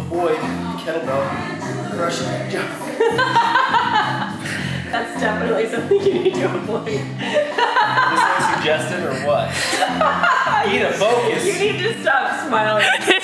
boy, kettlebell crushing jump. That's definitely something you need to avoid. Was that suggested or what? Ina, focus. You need to stop smiling.